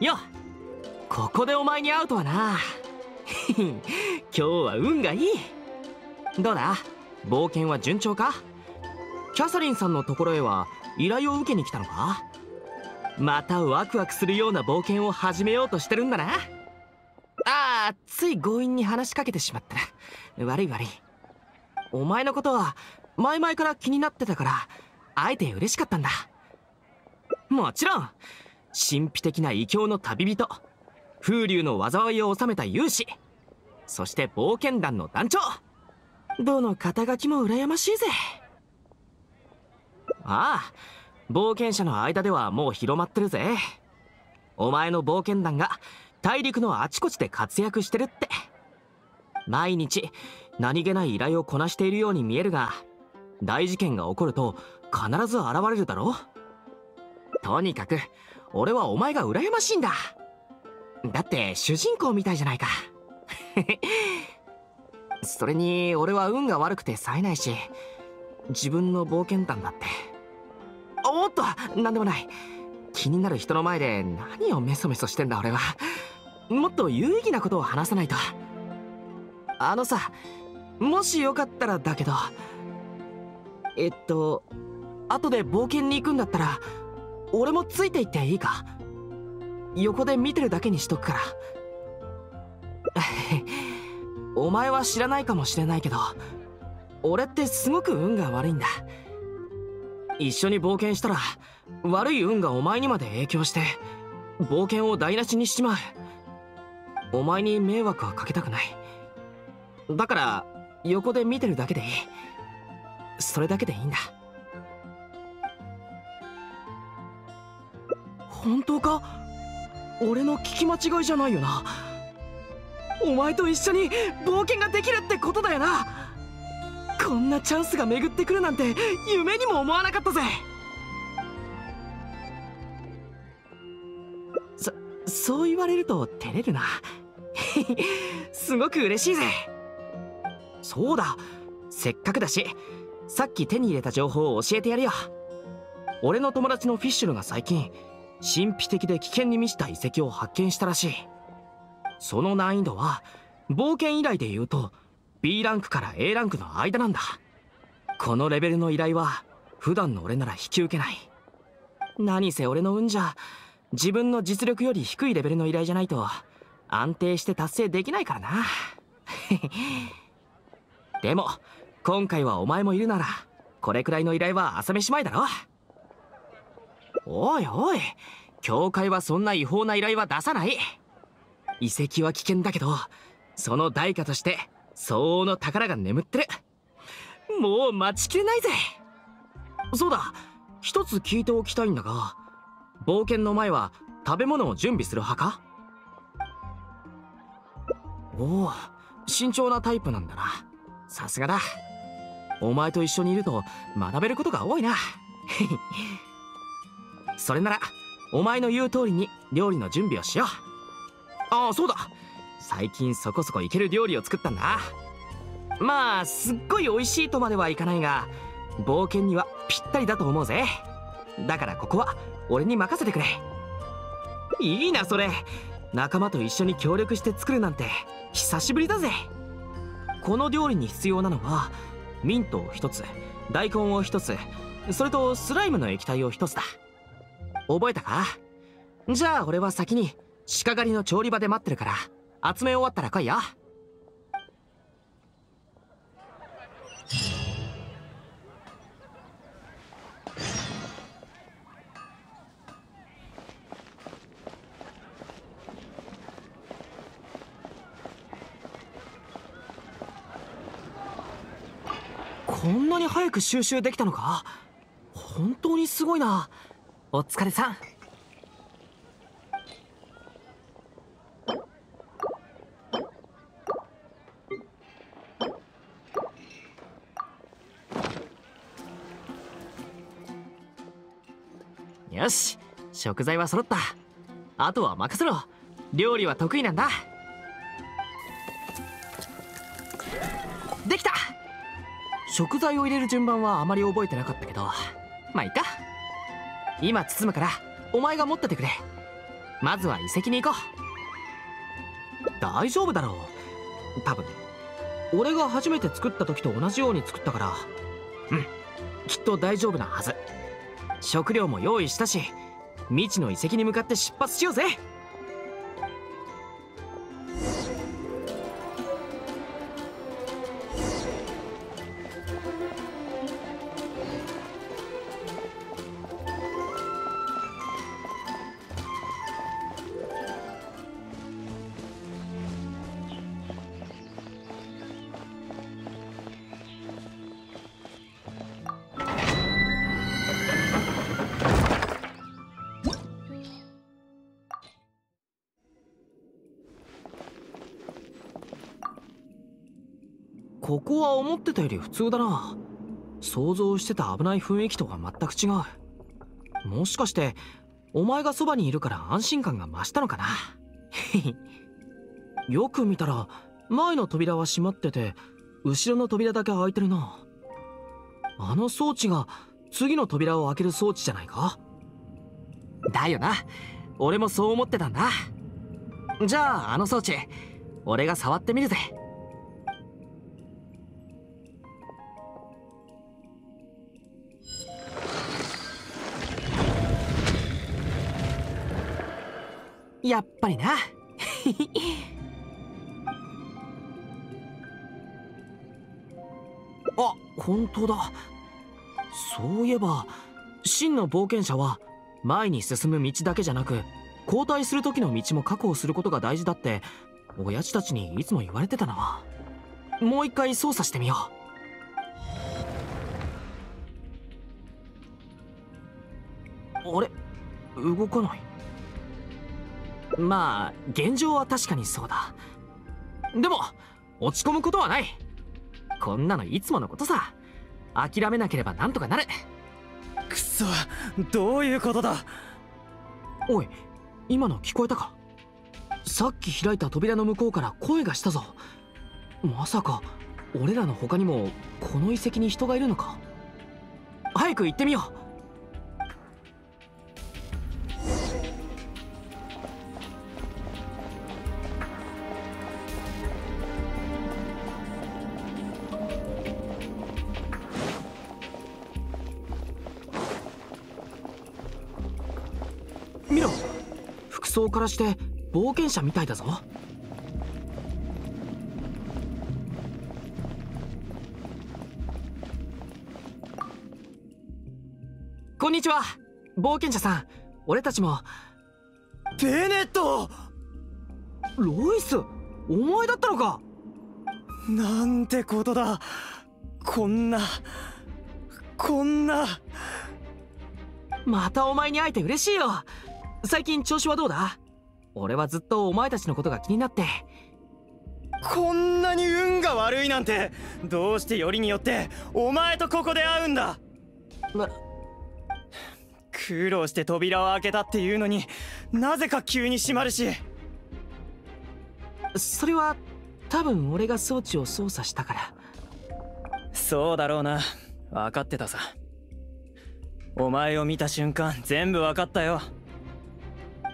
よここでお前に会うとはな。今日は運がいい。どうだ？冒険は順調か？キャサリンさんのところへは依頼を受けに来たのか？またワクワクするような冒険を始めようとしてるんだな。ああつい強引に話しかけてしまった悪い悪い。お前のことは前々から気になってたから会えて嬉しかったんだ。もちろん。神秘的な異教の旅人。風流の災いを収めた勇士。そして冒険団の団長。どの肩書きも羨ましいぜ。ああ冒険者の間ではもう広まってるぜ。お前の冒険団が大陸のあちこちで活躍してるって。毎日何気ない依頼をこなしているように見えるが大事件が起こると必ず現れるだろう。とにかく俺はお前が羨ましいんだ。だって主人公みたいじゃないか。それに俺は運が悪くて冴えないし自分の冒険団だって。おっと何でもない。気になる人の前で何をメソメソしてんだ俺は。もっと有意義なことを話さないと。あのさもしよかったらだけど。えっと後で冒険に行くんだったら俺もついていっていいか？横で見てるだけにしとくから。お前は知らないかもしれないけど俺ってすごく運が悪いんだ。一緒に冒険したら悪い運がお前にまで影響して冒険を台無しにしちまう。お前に迷惑はかけたくない。だから横で見てるだけでいい。それだけでいいんだ。本当か？俺の聞き間違いじゃないよな。お前と一緒に冒険ができるってことだよな。こんなチャンスが巡ってくるなんて夢にも思わなかったぜ。そそう言われると照れるな。すごく嬉しいぜ。そうだ。せっかくだしさっき手に入れた情報を教えてやるよ。俺の友達のフィッシュルが最近神秘的で危険に満ちた遺跡を発見したらしい。その難易度は冒険依頼で言うと B ランクから A ランクの間なんだ。このレベルの依頼は普段の俺なら引き受けない。何せ俺の運じゃ自分の実力より低いレベルの依頼じゃないと安定して達成できないからな。でも今回はお前もいるならこれくらいの依頼は朝飯前だろ。おいおい教会はそんな違法な依頼は出さない。遺跡は危険だけどその代価として相応の宝が眠ってる。もう待ちきれないぜ。そうだ一つ聞いておきたいんだが冒険の前は食べ物を準備する派か？おお慎重なタイプなんだな。さすがだ。お前と一緒にいると学べることが多いな。それならお前の言う通りに料理の準備をしよう。ああそうだ。最近そこそこいける料理を作ったんだ。まあすっごい美味しいとまではいかないが冒険にはぴったりだと思うぜ。だからここは俺に任せてくれ。いいなそれ。仲間と一緒に協力して作るなんて久しぶりだぜ。この料理に必要なのはミントを一つ大根を一つそれとスライムの液体を一つだ。覚えたか？じゃあ俺は先に鹿狩りの調理場で待ってるから集め終わったら来いよ。こんなに早く収集できたのか？本当にすごいな。お疲れさん。よし食材は揃った。あとは任せろ。料理は得意なんだ。できた。食材を入れる順番はあまり覚えてなかったけど。まあいいか。今包むからお前が持っててくれ。まずは遺跡に行こう。大丈夫だろう。多分俺が初めて作った時と同じように作ったから。うんきっと大丈夫なはず。食料も用意したし未知の遺跡に向かって出発しようぜ。ここは思ってたより普通だな。想像してた危ない雰囲気とは全く違う。もしかしてお前がそばにいるから安心感が増したのかな？よく見たら前の扉は閉まってて後ろの扉だけ開いてるな。あの装置が次の扉を開ける装置じゃないか？だよな。俺もそう思ってたんだ。じゃああの装置俺が触ってみるぜ。やっぱりな。あ本当だ。そういえば真の冒険者は前に進む道だけじゃなく交代する時の道も確保することが大事だって親父たちにいつも言われてたな。もう一回操作してみよう。あれ？動かない。まあ現状は確かにそうだ。でも落ち込むことはない。こんなのいつものことさ。諦めなければなんとかなる。くそどういうことだ。おい今の聞こえたか？さっき開いた扉の向こうから声がしたぞ。まさか俺らの他にもこの遺跡に人がいるのか？早く行ってみよう装からして冒険者みたいだぞ。こんにちは。冒険者さん。俺たちも。ベネット！ロイスお前だったのか。なんてことだ。こんなこんな。またお前に会えて嬉しいよ最近調子はどうだ？俺はずっとお前たちのことが気になって。こんなに運が悪いなんてどうしてよりによってお前とここで会うんだ？ま苦労して扉を開けたっていうのになぜか急に閉まるし。それは多分俺が装置を操作したから。そうだろうな。分かってたさ。お前を見た瞬間全部分かったよ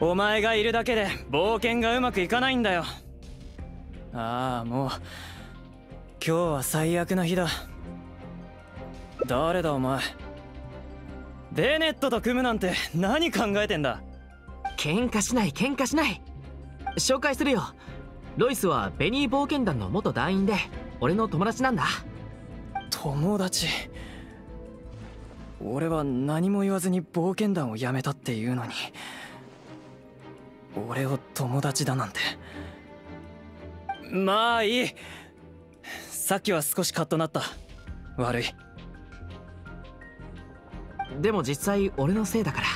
お前がいるだけで冒険がうまくいかないんだよ。ああもう今日は最悪な日だ。誰だお前。ベネットと組むなんて何考えてんだ。喧嘩しない喧嘩しない。紹介するよ。ロイスはベニー冒険団の元団員で俺の友達なんだ。友達？俺は何も言わずに冒険団を辞めたっていうのに俺を友達だなんて。まあいい。さっきは少しカッとなった。悪い。でも実際俺のせいだから。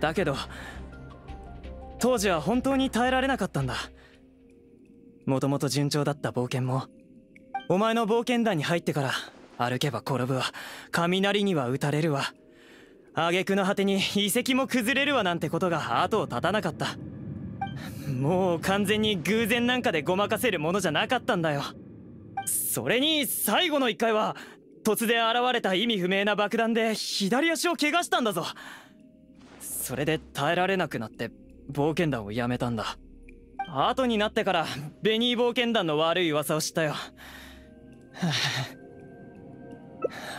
だけど当時は本当に耐えられなかったんだ。もともと順調だった冒険も。お前の冒険団に入ってから歩けば転ぶわ。雷には打たれるわ。挙句の果てに遺跡も崩れるわなんてことが後を絶たなかった。もう完全に偶然なんかでごまかせるものじゃなかったんだよ。それに最後の一回は突然現れた意味不明な爆弾で左足を怪我したんだぞ。それで耐えられなくなって冒険団を辞めたんだ。後になってからベニー冒険団の悪い噂を知ったよ。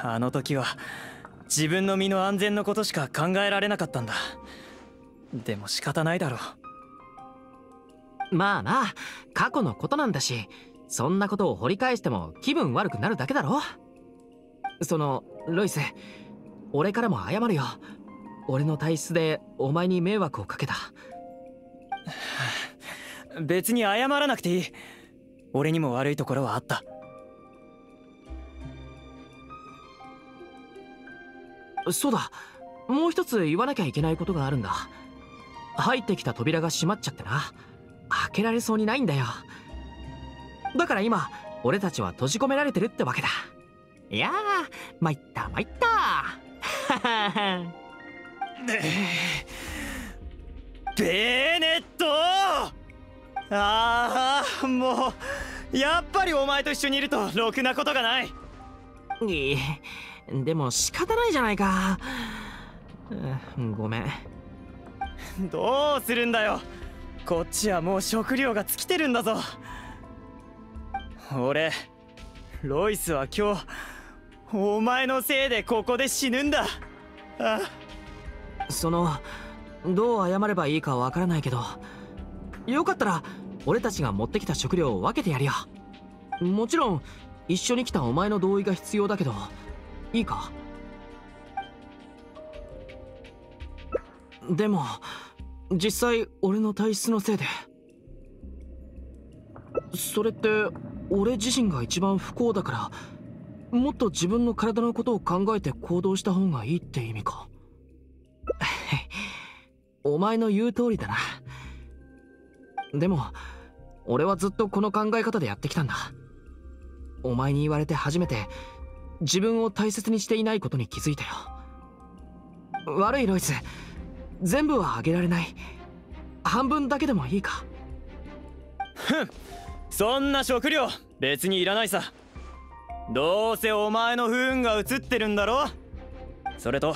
あの時は自分の身の安全のことしか考えられなかったんだ。でも仕方ないだろう。まあな過去のことなんだしそんなことを掘り返しても気分悪くなるだけだろそのロイス俺からも謝るよ。俺の体質でお前に迷惑をかけた。別に謝らなくていい。俺にも悪いところはあったそうだ。もう一つ言わなきゃいけないことがあるんだ。入ってきた扉が閉まっちゃってな。開けられそうにないんだよ。だから今俺たちは閉じ込められてるってわけだ。いやー参った参った。ベーネット！ああもうやっぱりお前と一緒にいるとろくなことがない。いいでも仕方ないじゃないか。ごめん。どうするんだよ。こっちはもう食料が尽きてるんだぞ。俺ロイスは今日お前のせいでここで死ぬんだ。あそのどう謝ればいいかわからないけどよかったら俺たちが持ってきた食料を分けてやるよ。もちろん一緒に来たお前の同意が必要だけどいいか？でも実際俺の体質のせいで。それって俺自身が一番不幸だからもっと自分の体のことを考えて行動した方がいいって意味か？お前の言う通りだな。でも俺はずっとこの考え方でやってきたんだ。お前に言われて初めて自分を大切にしていないことに気づいたよ。悪いロイス全部はあげられない。半分だけでもいいか。ふんそんな食料別にいらないさ。どうせお前の不運が映ってるんだろ？それと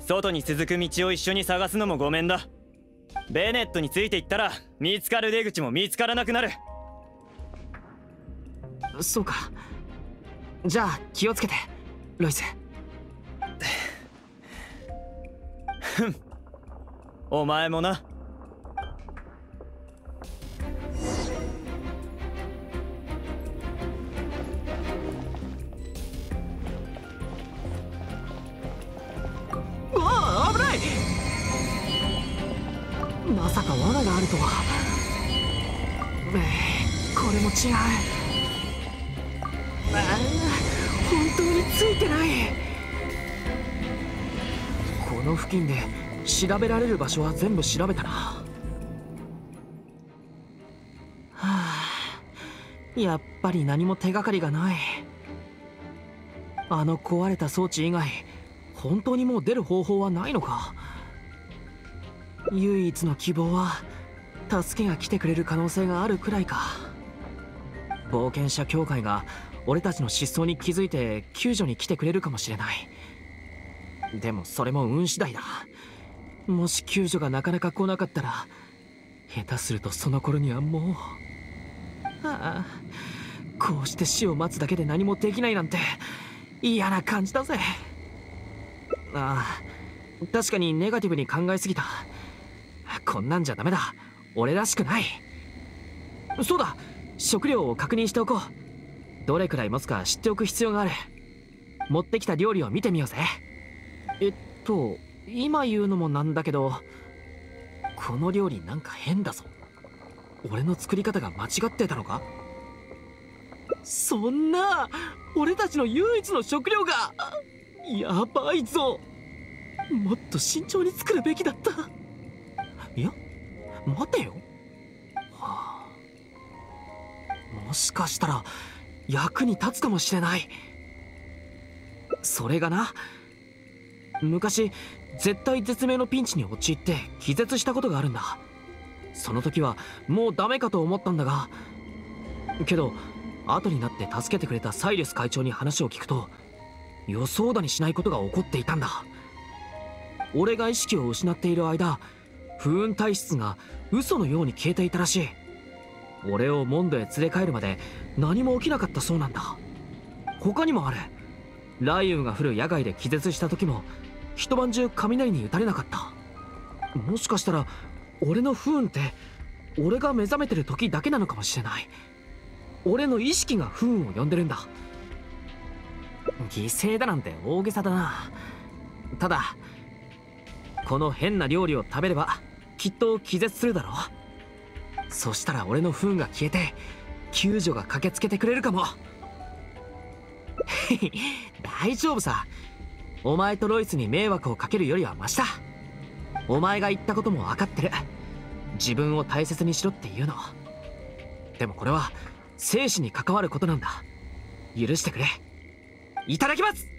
外に続く道を一緒に探すのもごめんだ。ベネットについていったら見つかる出口も見つからなくなる。そうかじゃあ気をつけてロイス。お前もな。うわ危ない！まさか罠があるとは。これも違う。ああ本当についてない。この付近で調べられる場所は全部調べたな。はあ。やっぱり何も手がかりがない。あの壊れた装置以外本当にもう出る方法はないのか。唯一の希望は助けが来てくれる可能性があるくらいか。冒険者協会が俺たちの失踪に気づいて救助に来てくれるかもしれない。でもそれも運次第だ。もし救助がなかなか来なかったら下手するとその頃にはもうああこうして死を待つだけで何もできないなんて嫌な感じだぜ。ああ確かにネガティブに考えすぎた。こんなんじゃダメだ。俺らしくない。そうだ。食料を確認しておこう。どれくらい持つか知っておく必要がある。持ってきた料理を見てみようぜ。えっと今言うのもなんだけどこの料理なんか変だぞ。俺の作り方が間違ってたのか？そんな俺たちの唯一の食料がやばいぞ。もっと慎重に作るべきだった。いや待てよ、はあ、もしかしたら役に立つかもしれない。それがな昔絶対絶命のピンチに陥って気絶したことがあるんだ。その時はもうダメかと思ったんだがけど後になって助けてくれたサイレス会長に話を聞くと予想だにしないことが起こっていたんだ。俺が意識を失っている間不運体質が嘘のように消えていたらしい。俺をモンドへ連れ帰るまで何も起きなかったそうなんだ。他にもある。雷雨が降る野外で気絶した時も一晩中雷に打たれなかった。もしかしたら俺の不運って俺が目覚めてる時だけなのかもしれない。俺の意識が不運を呼んでるんだ。犠牲だなんて大げさだな。ただこの変な料理を食べればきっと気絶するだろう。そしたら俺の不運が消えて救助が駆けつけてくれるかも。大丈夫さ。お前とロイスに迷惑をかけるよりはマシだ。お前が言ったことも分かってる。自分を大切にしろっていうの。でもこれは生死に関わることなんだ。許してくれ。いただきます！